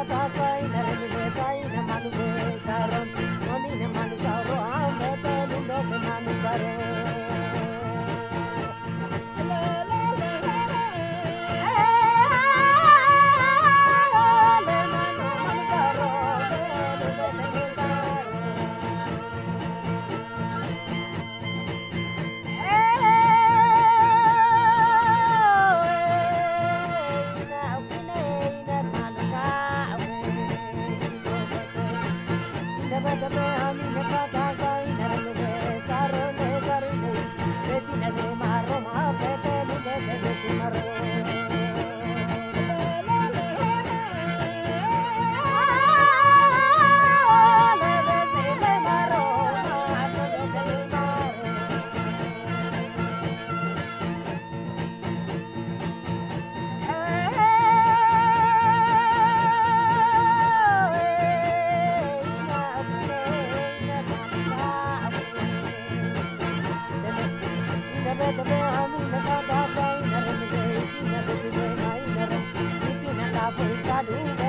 kata tsai na re le Cada me a minha cada me Thank you.